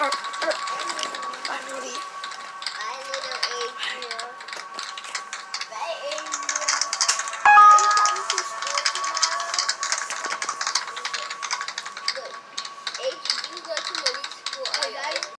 I'm ready.